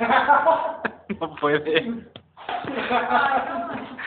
no puede.